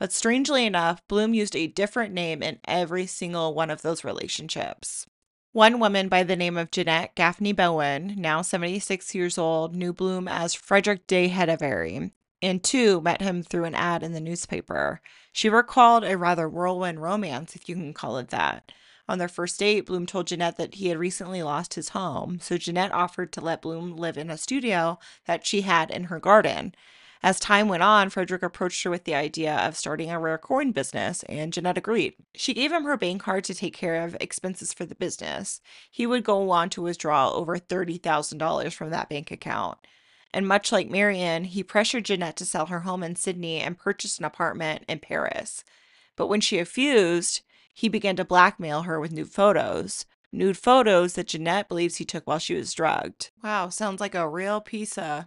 But strangely enough, Blum used a different name in every single one of those relationships. One woman by the name of Jeanette Gaffney Bowen, now 76 years old, knew Blum as Frederick de Hedevary, and two met him through an ad in the newspaper. She recalled a rather whirlwind romance, if you can call it that. On their first date, Blum told Jeanette that he had recently lost his home, so Jeanette offered to let Blum live in a studio that she had in her garden. As time went on, Frederick approached her with the idea of starting a rare coin business, and Jeanette agreed. She gave him her bank card to take care of expenses for the business. He would go on to withdraw over $30,000 from that bank account. And much like Marion, he pressured Jeanette to sell her home in Sydney and purchase an apartment in Paris. But when she refused, he began to blackmail her with nude photos. Nude photos that Jeanette believes he took while she was drugged. Wow, sounds like a real piece of